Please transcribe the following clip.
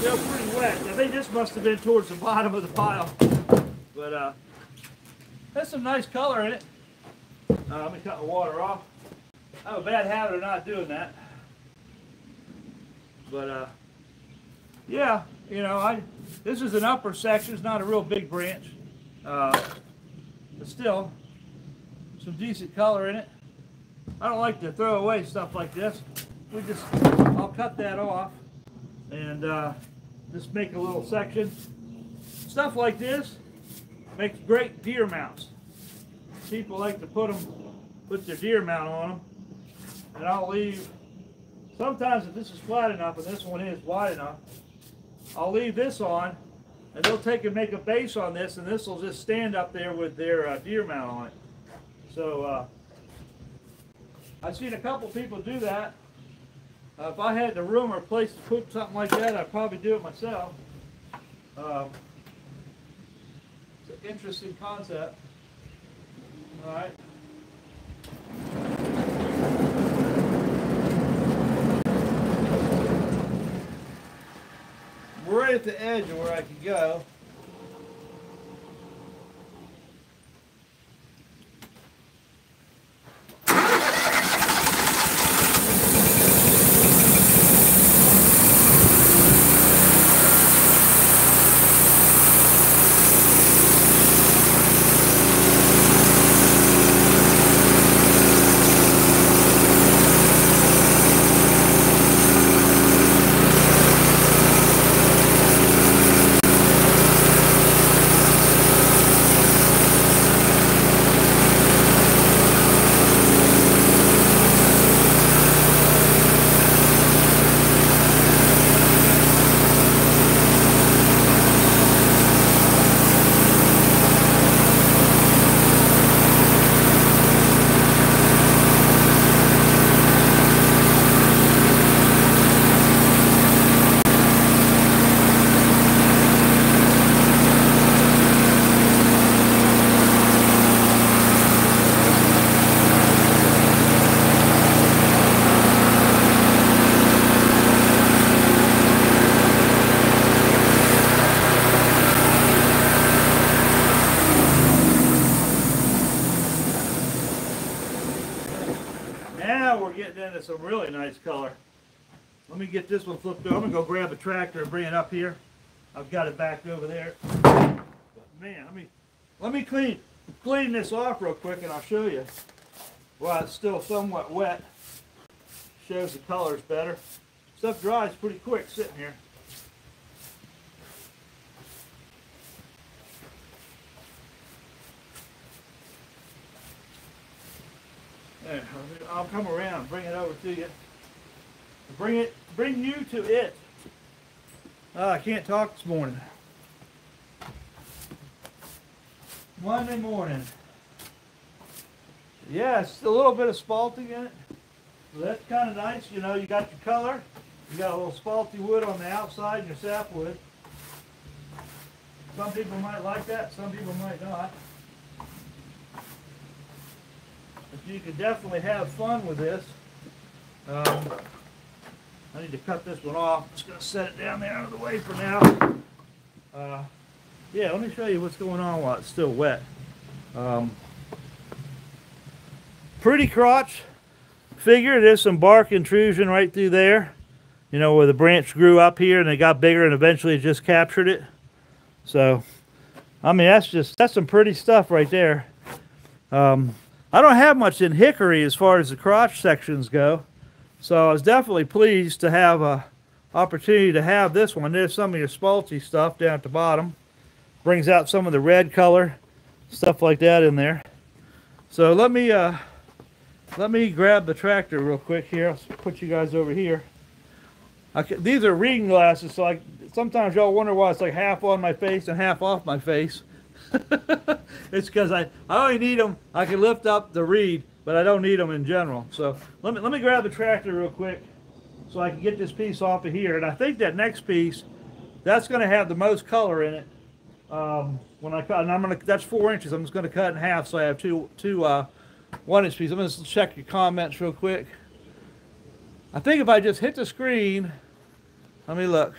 still pretty wet. I think this must have been towards the bottom of the pile. But uh, has some nice color in it. Uh, let me cut the water off. I have a bad habit of not doing that. But uh, yeah, you know, I this is an upper section. It's not a real big branch. Uh, but still, some decent color in it. I don't like to throw away stuff like this. We just, I'll cut that off and uh, just make a little section. Stuff like this makes great deer mounts. People like to put them, put their deer mount on them. And I'll leave, sometimes if this is flat enough and this one is wide enough, I'll leave this on and they'll take and make a base on this and this will just stand up there with their uh, deer mount on it. So uh, I've seen a couple people do that. Uh, if I had the room or place to put something like that, I'd probably do it myself. Um, it's an interesting concept. All right. We're right at the edge of where I could go. Now we're getting into some really nice color. Let me get this one flipped over. I'm gonna go grab a tractor and bring it up here. I've got it back over there. But man, let me let me clean clean this off real quick and I'll show you. While it's still somewhat wet. Shows the colors better. Stuff dries pretty quick sitting here. There, I'll- come around, and bring it over to you. Bring it, bring you to it. Ah, I can't talk this morning. Monday morning. Yeah, it's a little bit of spalting in it. So that's kind of nice. You know, you got your color. You got a little spalty wood on the outside and your sapwood. Some people might like that, some people might not. But you can definitely have fun with this. Um, I need to cut this one off. Just gonna set it down there out of the way for now. Uh, yeah, let me show you what's going on while it's still wet. Um, pretty crotch figure. There's some bark intrusion right through there. You know, where the branch grew up here and it got bigger and eventually just captured it. So, I mean, that's just, that's some pretty stuff right there. Um, I don't have much in hickory as far as the crotch sections go. So I was definitely pleased to have a opportunity to have this one. There's some of your spalty stuff down at the bottom. Brings out some of the red color, stuff like that in there. So let me uh, let me grab the tractor real quick here. I'll put you guys over here. Can, these are reading glasses, so I sometimes y'all wonder why it's like half on my face and half off my face. it's because I, I only need them. I can lift up the reed, but I don't need them in general. So let me let me grab the tractor real quick, so I can get this piece off of here. And I think that next piece, that's going to have the most color in it. Um, when I cut, and I'm gonna that's four inches. I'm just going to cut in half, so I have two two uh, one inch pieces. I'm going to check your comments real quick. I think if I just hit the screen, let me look.